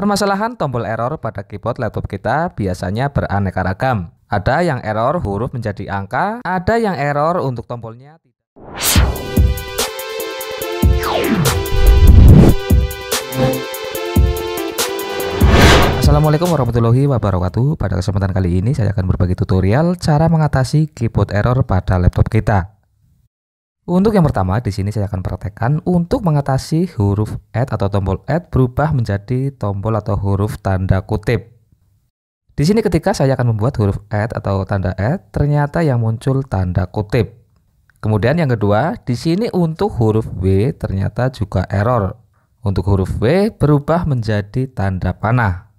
Permasalahan tombol error pada keyboard laptop kita biasanya beraneka ragam. Ada yang error huruf menjadi angka, ada yang error untuk tombolnya. Assalamualaikum warahmatullahi wabarakatuh. Pada kesempatan kali ini saya akan berbagi tutorial cara mengatasi keyboard error pada laptop kita. Untuk yang pertama, di sini saya akan praktekkan untuk mengatasi huruf add atau tombol add berubah menjadi tombol atau huruf tanda kutip. Di sini ketika saya akan membuat huruf add atau tanda add, ternyata yang muncul tanda kutip. Kemudian yang kedua, di sini untuk huruf W ternyata juga error. Untuk huruf W berubah menjadi tanda panah.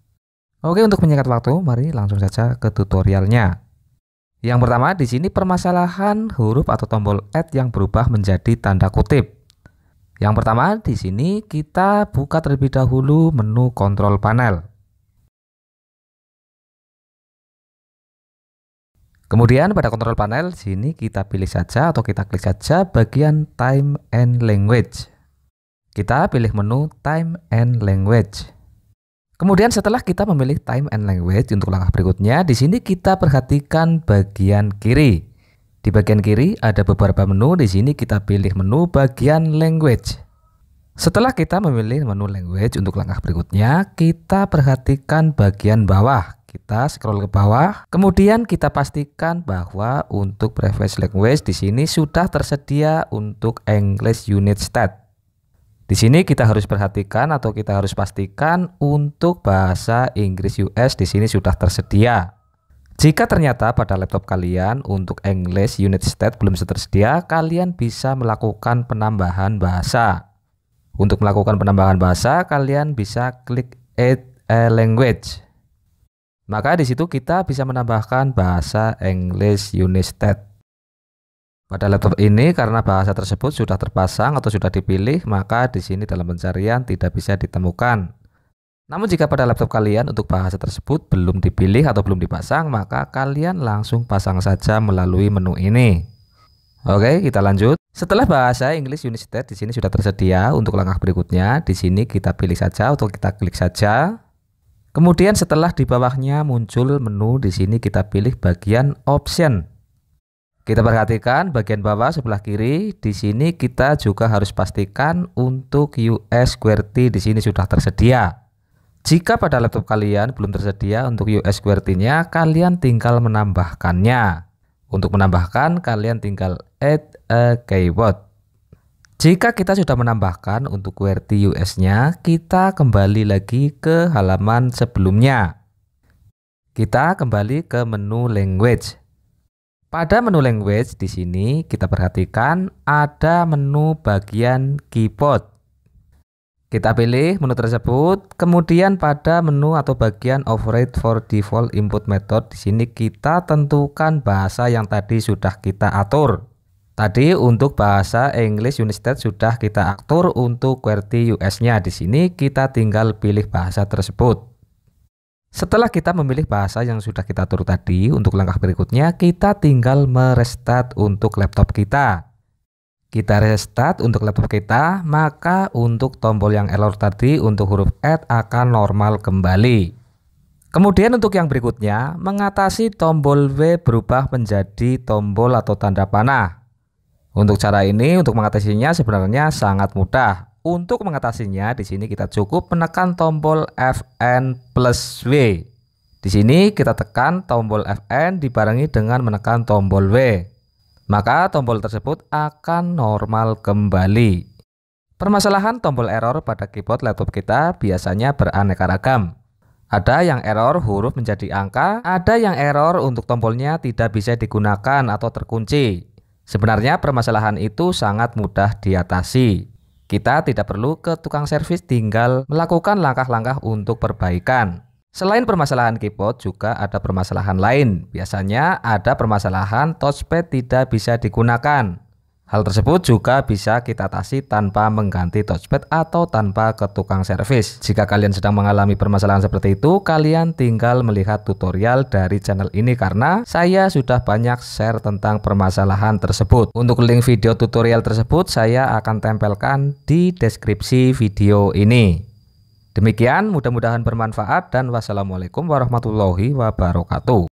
Oke, untuk menyingkat waktu, mari langsung saja ke tutorialnya. Yang pertama di sini permasalahan huruf atau tombol add yang berubah menjadi tanda kutip. Yang pertama di sini kita buka terlebih dahulu menu kontrol panel. Kemudian pada kontrol panel sini kita pilih saja atau kita klik saja bagian time and language. Kita pilih menu time and language. Kemudian setelah kita memilih time and language untuk langkah berikutnya, di sini kita perhatikan bagian kiri. Di bagian kiri ada beberapa menu, di sini kita pilih menu bagian language. Setelah kita memilih menu language untuk langkah berikutnya, kita perhatikan bagian bawah. Kita scroll ke bawah, kemudian kita pastikan bahwa untuk previous language di sini sudah tersedia untuk English Unit State. Di sini kita harus perhatikan atau kita harus pastikan untuk bahasa Inggris US di sini sudah tersedia. Jika ternyata pada laptop kalian untuk English Unit State belum tersedia, kalian bisa melakukan penambahan bahasa. Untuk melakukan penambahan bahasa, kalian bisa klik Add a Language. Maka di situ kita bisa menambahkan bahasa English Unit State. Pada laptop ini karena bahasa tersebut sudah terpasang atau sudah dipilih, maka di sini dalam pencarian tidak bisa ditemukan. Namun jika pada laptop kalian untuk bahasa tersebut belum dipilih atau belum dipasang, maka kalian langsung pasang saja melalui menu ini. Oke, kita lanjut. Setelah bahasa English University di sini sudah tersedia untuk langkah berikutnya, di sini kita pilih saja atau kita klik saja. Kemudian setelah di bawahnya muncul menu di sini kita pilih bagian option. Kita perhatikan bagian bawah sebelah kiri. Di sini kita juga harus pastikan untuk US QWERTY di sini sudah tersedia. Jika pada laptop kalian belum tersedia untuk US QWERTY-nya, kalian tinggal menambahkannya. Untuk menambahkan, kalian tinggal add a keyword. Jika kita sudah menambahkan untuk QWERTY US-nya, kita kembali lagi ke halaman sebelumnya. Kita kembali ke menu language. Pada menu language di sini kita perhatikan ada menu bagian keyboard. Kita pilih menu tersebut, kemudian pada menu atau bagian override for default input method di sini kita tentukan bahasa yang tadi sudah kita atur. Tadi untuk bahasa English United sudah kita atur untuk QWERTY US-nya. Di sini kita tinggal pilih bahasa tersebut. Setelah kita memilih bahasa yang sudah kita atur tadi, untuk langkah berikutnya kita tinggal merestart untuk laptop kita. Kita restart untuk laptop kita, maka untuk tombol yang error tadi untuk huruf add akan normal kembali. Kemudian untuk yang berikutnya, mengatasi tombol W berubah menjadi tombol atau tanda panah. Untuk cara ini, untuk mengatasinya sebenarnya sangat mudah. Untuk mengatasinya, di sini kita cukup menekan tombol Fn plus W. Di sini kita tekan tombol Fn dibarengi dengan menekan tombol W. Maka tombol tersebut akan normal kembali. Permasalahan tombol error pada keyboard laptop kita biasanya beraneka ragam. Ada yang error huruf menjadi angka, ada yang error untuk tombolnya tidak bisa digunakan atau terkunci. Sebenarnya permasalahan itu sangat mudah diatasi. Kita tidak perlu ke tukang servis tinggal melakukan langkah-langkah untuk perbaikan. Selain permasalahan keyboard juga ada permasalahan lain. Biasanya ada permasalahan touchpad tidak bisa digunakan. Hal tersebut juga bisa kita atasi tanpa mengganti touchpad atau tanpa ke tukang servis. Jika kalian sedang mengalami permasalahan seperti itu, kalian tinggal melihat tutorial dari channel ini karena saya sudah banyak share tentang permasalahan tersebut. Untuk link video tutorial tersebut saya akan tempelkan di deskripsi video ini. Demikian mudah-mudahan bermanfaat dan wassalamualaikum warahmatullahi wabarakatuh.